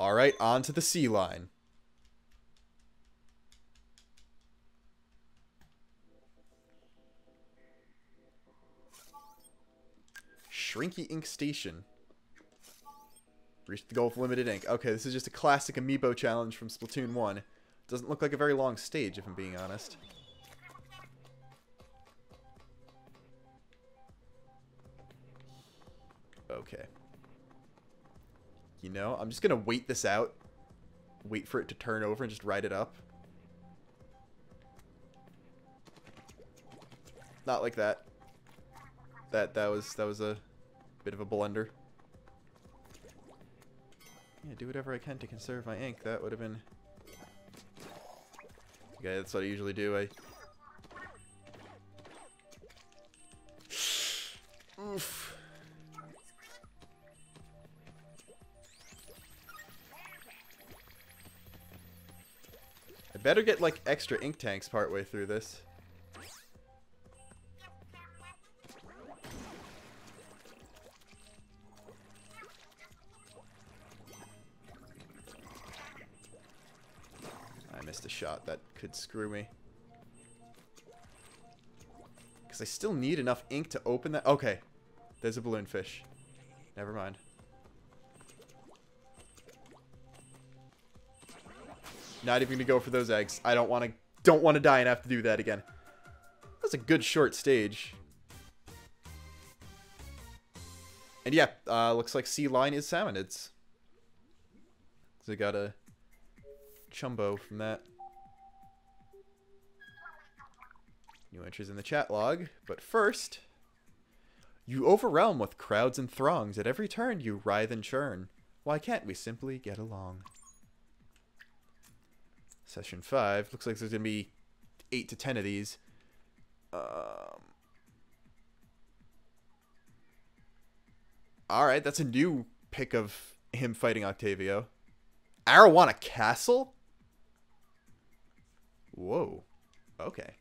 All right, on to the C line. Shrinky Ink Station. Reach the goal of limited ink. Okay, this is just a classic amiibo challenge from Splatoon 1. Doesn't look like a very long stage, if I'm being honest. Okay. You know, I'm just going to wait this out. Wait for it to turn over and just ride it up. Not like that. That that was that was a bit of a blunder. Yeah, do whatever I can to conserve my ink. That would have been... Okay, that's what I usually do. I... Oof. Better get, like, extra ink tanks partway through this. I missed a shot that could screw me. Because I still need enough ink to open that. Okay. There's a balloon fish. Never mind. Not even gonna go for those eggs. I don't want to don't want to die and have to do that again. That's a good short stage. And yeah, uh, looks like C line is salmonids. So I got a chumbo from that. New entries in the chat log, but first, you overwhelm with crowds and throngs. At every turn, you writhe and churn. Why can't we simply get along? Session 5. Looks like there's going to be 8 to 10 of these. Um, Alright, that's a new pick of him fighting Octavio. Arowana Castle? Whoa. Okay.